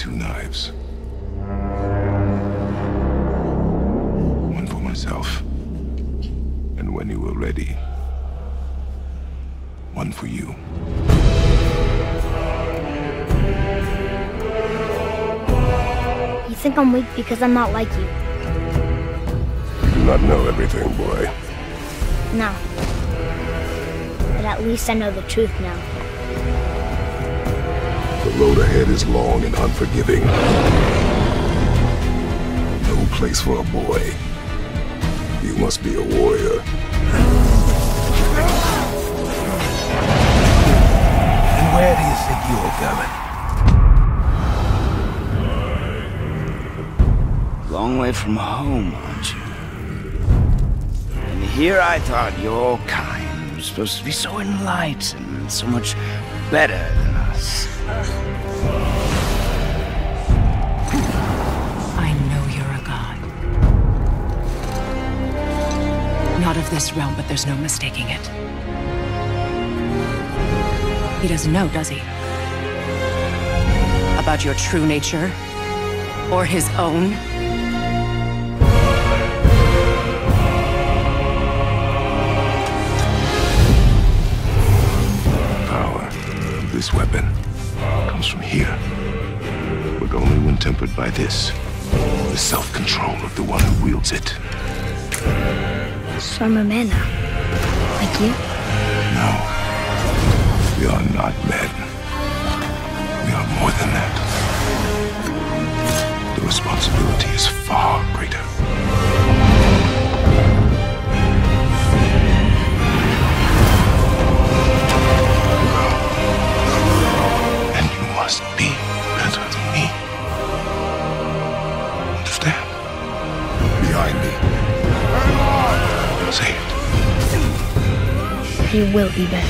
two knives. One for myself. And when you were ready, one for you. You think I'm weak because I'm not like you? You do not know everything, boy. No. But at least I know the truth now. The road ahead is long and unforgiving. No place for a boy. You must be a warrior. And where do you think you're going? Long way from home, aren't you? And here I thought your kind was supposed to be so enlightened, so much better than us. I know you're a god. Not of this realm, but there's no mistaking it. He doesn't know, does he? About your true nature? Or his own? Power this weapon comes from here. But only when tempered by this. The self-control of the one who wields it. So I'm a man now. Like you? No. We are not men. We are more than that. The responsibility is far Behind me. Say it. He will be back.